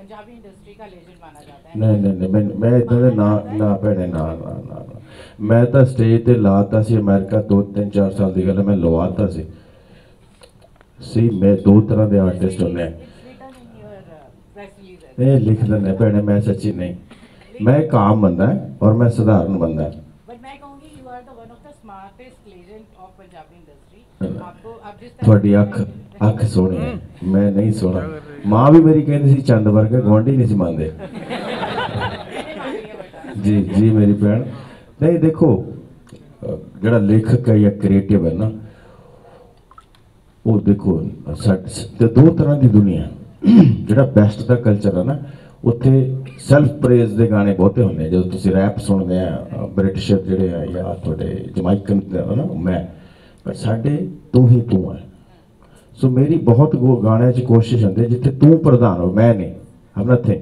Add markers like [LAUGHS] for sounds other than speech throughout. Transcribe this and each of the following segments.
Punjabi industry का legend माना जाता है ਨਹੀਂ ਨਹੀਂ ਨਹੀਂ ਮੈਂ- ਮੈਂ ਇਦਾਂ ਦੇ ਨਾ ਨਾ ਭੈਣੇ ਨਾ ਨਾ ਨਾ ਨਾ। ਮੈਂ ਤਾਂ ਸਟੇਜ ਤੇ ਲਾਤਾ ਸੀ ਅਮਰੀਕਾ ਦੋ ਤਿੰਨ ਚਾਰ ਸਾਲ ਦੀ ਗੱਲ ਹੈ, ਮੈਂ ਲਵਾਤਾ ਸੀ ਸੀ ਮੈਂ ਦੋ ਤਰ੍ਹਾਂ ਦੇ ਆਰਟਿਸਟ ਹੁੰਦੇ ਆ It's written in your uh, press release as ਇਹ ਲਿਖ ਲੈਂਦੇ ਭੈਣੇ ਮੈਂ ਸੱਚੀ ਨਹੀਂ ਮੈਂ ਇੱਕ ਆਮ ਬੰਦਾ ਹਾਂ ਔਰ ਮੈਂ ਸਧਾਰਨ ਬੰਦਾ ਤੁਹਾਡੀ ਅੱਖ ਅੱਖ ਸੋਹਣੀ ਮੈਂ ਨਹੀਂ ਸੋਹਣਾ। ਮਾਂ ਵੀ ਮੇਰੀ ਕਹਿੰਦੀ ਸੀ ਚੰਦ ਵਰਗਾ ਗਵਾਂਢੀ ਨਹੀਂ ਸੀ [LAUGHS] ਜੀ ਜੀ ਮੇਰੀ ਭੈਣ। ਨਹੀਂ ਦੇਖੋ ਜਿਹੜਾ ਲੇਖਕ ਹੈ ਜਾਂ ਕ੍ਰੀਏਟਿਵ ਹੈ ਨਾ ਉਹ ਦੇਖੋ ਤੇ ਦੋ ਤਰ੍ਹਾਂ ਦੀ ਦੁਨੀਆ। [CLEARS THROAT] ਜਿਹੜਾ ਬੈਸਟ ਦਾ ਕਲਚਰ ਹੈ ਨਾ ਉੱਥੇ ਸੈਲਫ ਪ੍ਰੇਜ਼ ਦੇ ਗਾਣੇ ਬਹੁਤੇ ਹੁੰਦੇ ਜਦੋਂ ਤੁਸੀਂ ਰੈਪ ਸੁਣਦੇ ਆ ਬ੍ਰਿਟਿਸ਼ਰ ਜਿਹੜੇ ਆ ਜਾਂ ਤੁਹਾਡੇ ਜਮਾਈਕਨ ਨਾ ਮੈਂ ਪਰ ਸਾਡੇ ਤੂੰ ਹੀ ਤੂੰ ਹੈ ਸੋ ਮੇਰੀ ਬਹੁਤ ਗੋ- ਗਾਣਿਆਂ 'ਚ ਕੋਸ਼ਿਸ਼ ਹੁੰਦੀ ਹੈ ਜਿੱਥੇ ਤੂੰ ਪ੍ਰਧਾਨ ਹੋ ਮੈਂ ਨਹੀਂ ਹਮ ਨਥਿੰਗ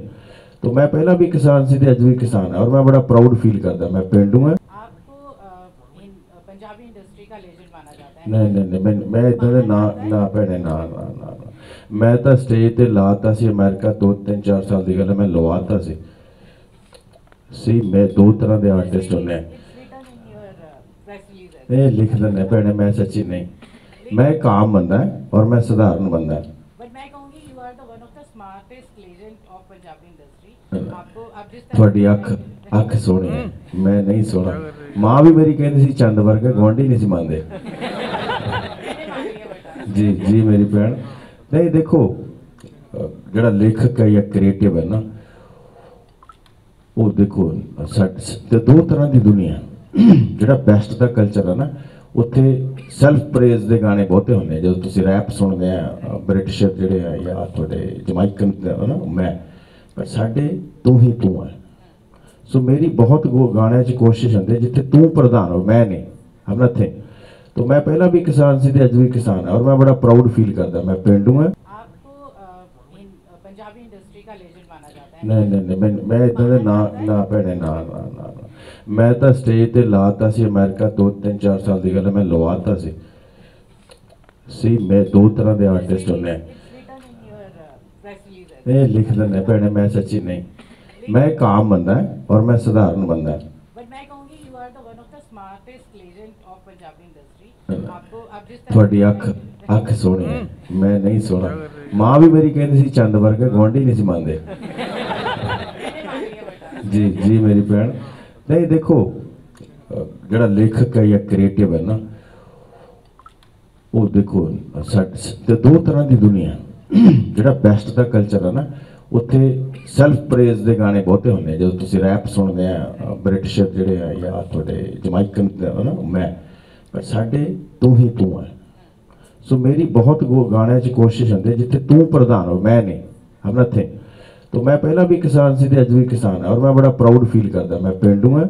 तो मैं पहला भी किसान ਸੀ ਤੇ ਅੱਜ ਵੀ ਕਿਸਾਨ ਹਾਂ ਔਰ ਮੈਂ ਬੜਾ ਪ੍ਰਾਊਡ ਫੀਲ ਕਰਦਾ ਮੈਂ ਪਿੰਡੂ ਹਾਂ आपको uh, इन uh, पंजाबी इंडस्ट्री का लेजेंड माना जाता है ਨਹੀਂ ਨਹੀਂ ਨਹੀਂ ਮੈਂ- ਮੈਂ ਇਦਾਂ ਦੇ ਨਾ ਨਾ ਭੈਣੇ ਨਾ ਨਾ ਨਾ ਨਾ। ਮੈਂ ਤਾਂ ਸਟੇਜ ਤੇ ਲਾਤਾ ਸੀ ਅਮਰੀਕਾ ਦੋ ਤਿੰਨ ਚਾਰ ਇਹ ਲਿਖ ਲੈਣੇ ਭੈਣੇ ਮੈਂ ਸੱਚੀ ਨਹੀਂ। ਮੈਂ ਇੱਕ ਆਮ ਬੰਦਾ ਔਰ ਮੈਂ ਸਧਾਰਨ ਬੰਦਾ ਤੁਹਾਡੀ ਅੱਖ ਅੱਖ ਸੋਹਣੀ ਹੈ। ਮੈਂ ਨਹੀਂ ਸੋਹਣਾ। ਮਾਂ ਵੀ ਮੇਰੀ ਕਹਿੰਦੀ ਸੀ ਚੰਦ ਵਰਗਾ ਗਵਾਂਢੀ ਨਹੀਂ ਸੀ ਮੰਨਦੇ। ਜੀ ਜੀ ਮੇਰੀ ਭੈਣ। ਨਹੀਂ ਦੇਖੋ ਜਿਹੜਾ ਲੇਖਕ ਹੈ ਜਾਂ ਕ੍ਰੀਏਟਿਵ ਹੈ ਨਾ ਉਹ ਦੇਖੋ ਸਾਡੇ ਤੇ ਦੋ ਤਰ੍ਹਾਂ ਦੀ ਦੁਨੀਆ ਜਿਹੜਾ ਬੈਸਟ ਦਾ ਕਲਚਰ ਹੈ ਨਾ ਉੱਥੇ ਸੈਲਫ ਪ੍ਰੇਜ਼ ਦੇ ਗਾਣੇ ਬਹੁਤੇ ਹੁੰਦੇ ਆ। ਜਦੋਂ ਤੁਸੀਂ ਰੈਪ ਸੁਣਦੇ ਆ ਬ੍ਰਿਟਿਸ਼ ਜਿਹੜੇ ਆ ਜਾਂ ਤੁਹਾਡੇ ਜਮਾਈਕਨ ਨਾ ਮੈਂ ਪਰ ਸਾਡੇ ਤੂੰ ਹੀ ਤੂੰ ਹੈ ਸੋ ਮੇਰੀ ਬਹੁਤ ਗੋ- ਗਾਣਿਆਂ 'ਚ ਕੋਸ਼ਿਸ਼ ਹੁੰਦੀ ਹੈ ਜਿੱਥੇ ਤੂੰ ਪ੍ਰਧਾਨ ਹੋ ਮੈਂ ਨਹੀਂ ਹਮ ਨਥਿੰਗ तो मैं पहला भी किसान ਸੀ ਤੇ ਅੱਜ ਵੀ ਕਿਸਾਨ ਹਾਂ ਔਰ ਮੈਂ ਬੜਾ ਪ੍ਰਾਊਡ ਫੀਲ ਕਰਦਾ ਮੈਂ ਪਿੰਡੂ ਹਾਂ आपको uh, इन uh, पंजाबी इंडस्ट्री का लेजेंड माना जाता है ਨਹੀਂ ਨਹੀਂ ਨਹੀਂ ਮੈਂ- ਮੈਂ ਇਦਾਂ ਦੇ ਨਾ ਨਾ ਭੈਣੇ ਨਾ ਨਾ ਨਾ ਨਾ। ਮੈਂ ਤਾਂ ਸਟੇਜ ਤੇ ਲਾਤਾ ਸੀ ਅਮਰੀਕਾ ਤੋਂ 3-4 ਸਾਲ ਦੀ ਗੱਲ ਮੈਂ ਲਵਾਤਾ ਸੀ। ਸੀ ਮੈਂ ਦੋ ਤਰ੍ਹਾਂ ਦੇ ਆਰਟਿਸਟ ਹੁੰਨੇ ਇਹ ਲਿਖ ਲੈਣੇ ਭੈਣੇ ਮੈਂ ਸੱਚੀ ਨਹੀਂ। ਮੈਂ ਕਾਮ ਬੰਦਾ ਔਰ ਮੈਂ ਸਧਾਰਨ ਬੰਦਾ ਤੁਹਾਡੀ ਅੱਖ ਅੱਖ ਸੋਹਣੀ ਹੈ। ਮੈਂ ਨਹੀਂ ਸੋਹਣਾ। ਮਾਂ ਵੀ ਮੇਰੀ ਕਹਿੰਦੀ ਸੀ ਚੰਦ ਵਰਗਾ ਗਵਾਂਢੀ ਨਹੀਂ ਸੀ ਮੰਨਦੇ। [LAUGHS] ਜੀ ਜੀ ਮੇਰੀ ਭੈਣ। ਨਹੀਂ, ਦੇਖੋ, ਜਿਹੜਾ ਲੇਖਕ ਹੈ ਜਾਂ ਕ੍ਰੀਏਟਿਵ ਹੈ ਨਾ, ਉਹ ਦੇਖੋ ਸੱਟ ਤੇ ਦੋ ਤਰ੍ਹਾਂ ਦੀ ਦੁਨੀਆ ਜਿਹੜਾ ਬੈਸਟ ਦਾ ਕਲਚਰ ਹੈ ਨਾ, ਉੱਥੇ ਸੈਲਫ ਪ੍ਰੇਜ਼ ਦੇ ਗਾਣੇ ਬਹੁਤੇ ਹੁੰਦੇ ਆ। ਜਦੋਂ ਤੁਸੀਂ ਰੈਪ ਸੁਣਦੇ ਆ ਬ੍ਰਿਟਿਸ਼ ਜਿਹੜੇ ਆ ਜਾਂ ਤੁਹਾਡੇ ਜਮਾਈਕਨ ਨਾ, ਮੈਂ, ਪਰ ਸਾਡੇ ਤੂੰ ਹੀ ਤੂੰ ਹੈ ਸੋ ਮੇਰੀ ਬਹੁਤ ਗਾਣਿਆਂ 'ਚ ਕੋਸ਼ਿਸ਼ ਹੁੰਦੀ ਜਿੱਥੇ ਤੂੰ ਪ੍ਰਧਾਨ ਹੋ, ਮੈਂ ਨਹੀਂ ਹਮ ਨਥਿੰਗ तो मैं पहला भी किसान से थे आज भी किसान और मैं बड़ा प्राउड फील करता मैं पेंडू है